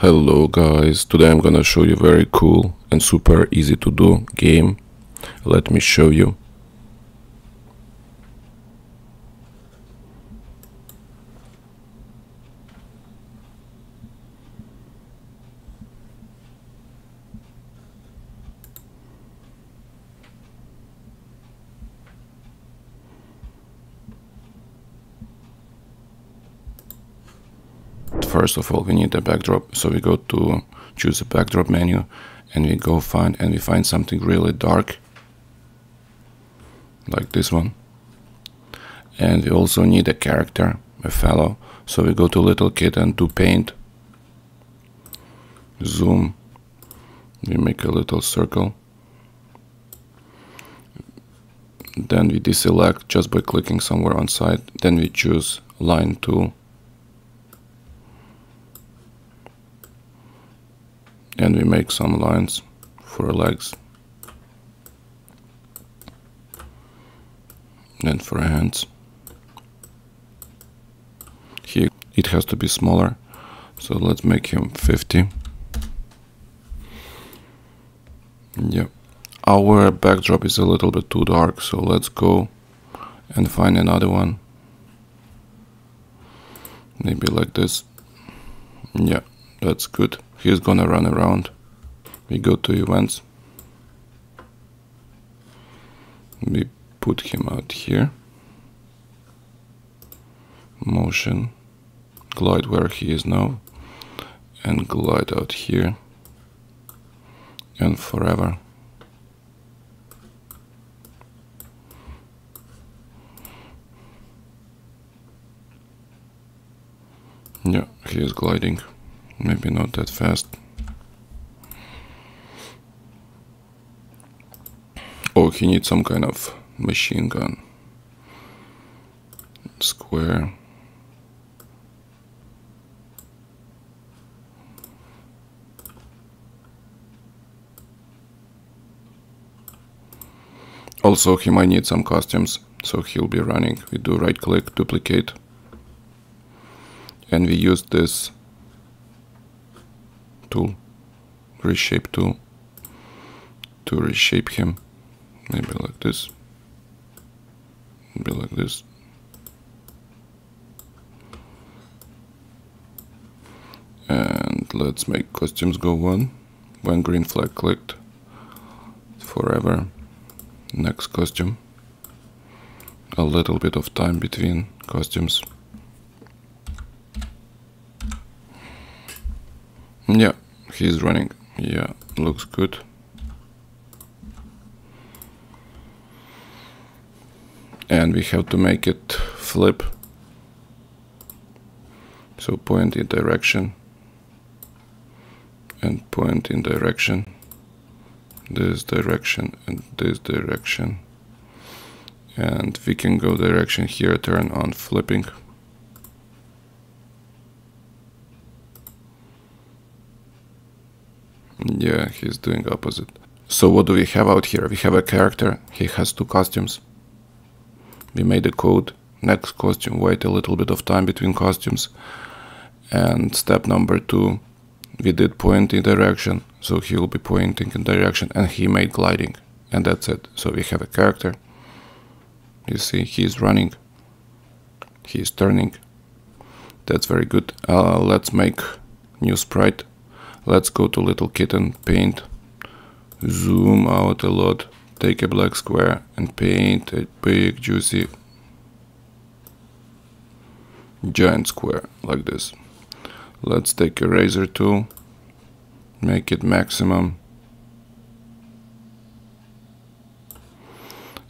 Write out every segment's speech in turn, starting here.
Hello guys, today I'm gonna show you very cool and super easy to do game. Let me show you. First of all we need a backdrop. So we go to choose a backdrop menu and we go find and we find something really dark like this one. And we also need a character a fellow. So we go to little kid and do paint. Zoom. We make a little circle. Then we deselect just by clicking somewhere on side then we choose line tool and we make some lines for legs. And for hands. Here it has to be smaller so let's make him 50 yeah our backdrop is a little bit too dark so let's go and find another one. Maybe like this. Yeah that's good he's gonna run around. We go to events. We put him out here. Motion. Glide where he is now. And glide out here. And forever. Yeah he is gliding maybe not that fast. Oh, he needs some kind of machine gun. Square. Also, he might need some costumes, so he'll be running. We do right click, duplicate, and we use this tool, reshape tool, to reshape him. Maybe like this. Maybe like this. And let's make costumes go one. When green flag clicked. Forever. Next costume. A little bit of time between costumes. Yeah, he's running. Yeah, looks good. And we have to make it flip. So point in direction and point in direction, this direction and this direction. And we can go direction here, turn on flipping. Yeah, he's doing opposite. So what do we have out here? We have a character, he has two costumes. We made a code, next costume, wait a little bit of time between costumes. And step number two, we did point in direction, so he will be pointing in direction and he made gliding. And that's it. So we have a character. You see, he's running. He's turning. That's very good. Uh, let's make new sprite Let's go to little kitten, paint, zoom out a lot, take a black square and paint a big juicy giant square like this. Let's take a razor tool, make it maximum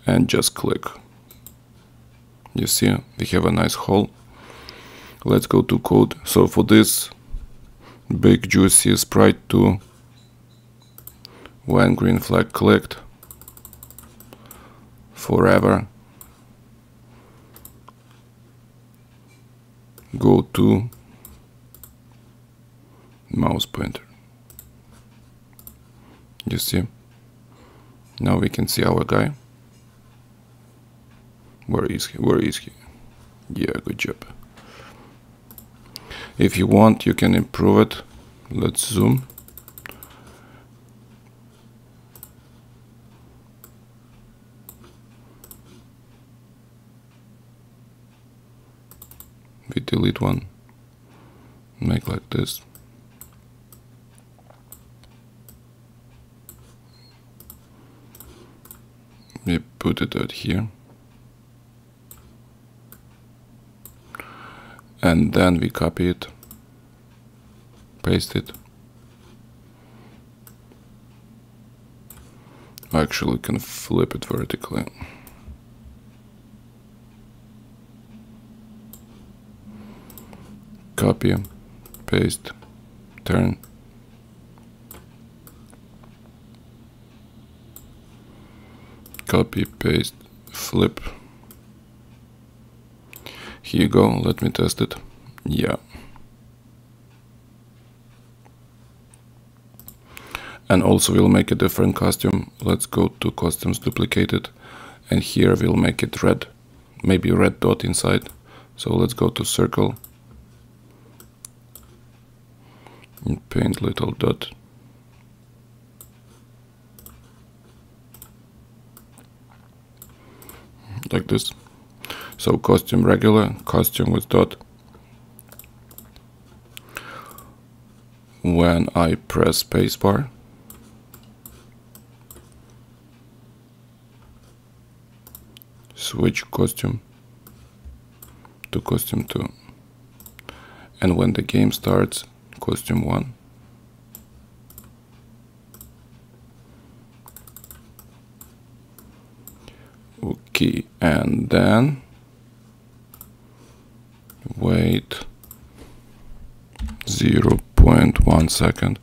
and just click. You see, we have a nice hole. Let's go to code. So for this big juicy sprite 2 when green flag clicked forever. Go to mouse pointer. You see? Now we can see our guy. Where is he? Where is he? Yeah good job if you want, you can improve it. Let's zoom. We delete one. Make like this. We put it out here and then we copy it paste it. Actually can flip it vertically. Copy paste turn. Copy paste flip here you go. Let me test it. Yeah. And also we'll make a different costume. Let's go to costumes duplicated. And here we'll make it red. Maybe red dot inside. So let's go to circle. And paint little dot. Like this so costume regular costume with dot. When I press spacebar switch costume to costume 2 and when the game starts costume 1 okay and then wait. 0.1 second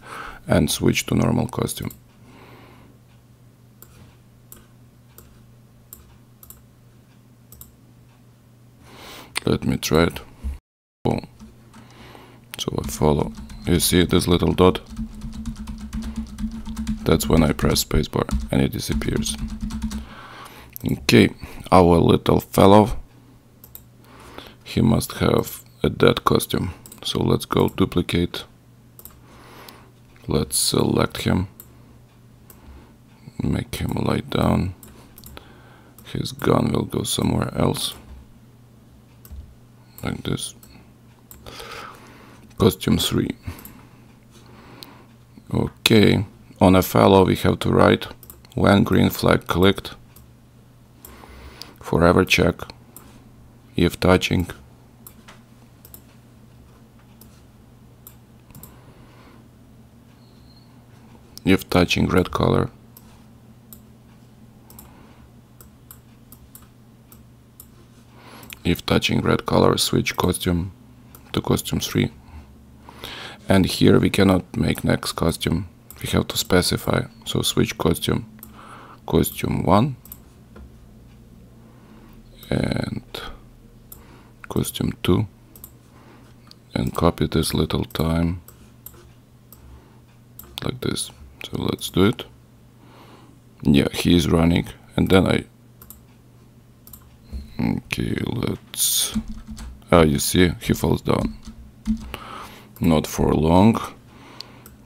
and switch to normal costume. Let me try it. Oh. so I follow. You see this little dot? That's when I press spacebar and it disappears. Okay our little fellow he must have a dead costume. So let's go duplicate. Let's select him. Make him lie down. His gun will go somewhere else. Like this. Costume 3 okay. On a fellow we have to write. When green flag clicked. Forever check if touching. If touching red color. If touching red color switch costume to costume 3 and here we cannot make next costume. We have to specify. So switch costume costume 1 and costume 2 and copy this little time like this. So let's do it. Yeah he is running and then I okay let's ah you see he falls down. Not for long.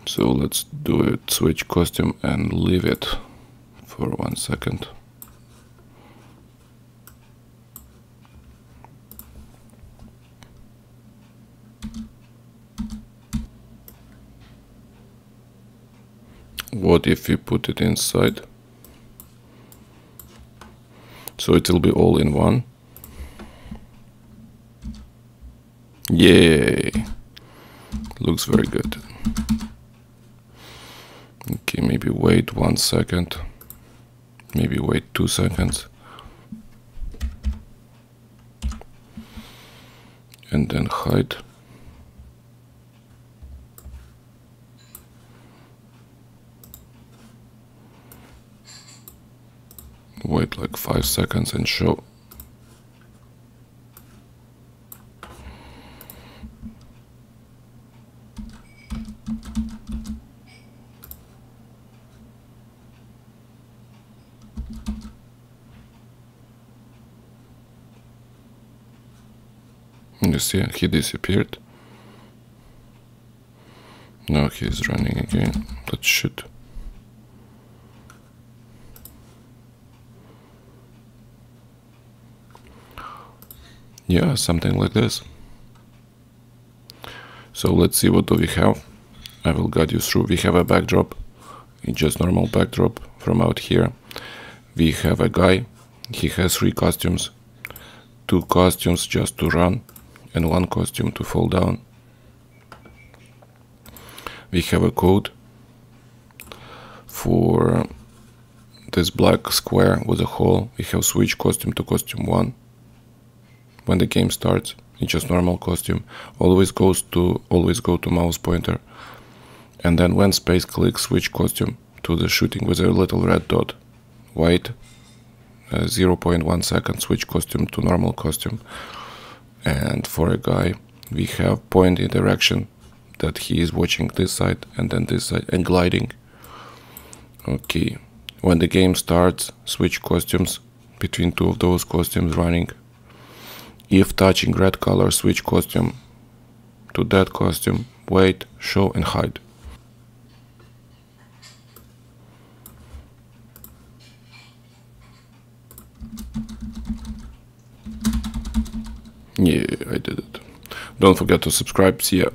So let's do it switch costume and leave it for one second what if we put it inside? So it will be all in one? Yay! Looks very good. Okay maybe wait one second. Maybe wait two seconds. And then hide wait like five seconds and show You see, he disappeared. Now he's running again. Let's shoot. Yeah, something like this. So let's see what do we have. I will guide you through. We have a backdrop, it's just normal backdrop from out here. We have a guy, he has three costumes, two costumes just to run and one costume to fall down. We have a code for this black square with a hole. We have switch costume to costume 1. When the game starts, it's just normal costume. Always goes to always go to mouse pointer. And then when space click switch costume to the shooting with a little red dot. White uh, 0.1 second switch costume to normal costume and for a guy we have point in direction that he is watching this side and then this side and gliding okay when the game starts switch costumes between two of those costumes running if touching red color switch costume to that costume wait show and hide Yeah, I did it. Don't forget to subscribe. See ya.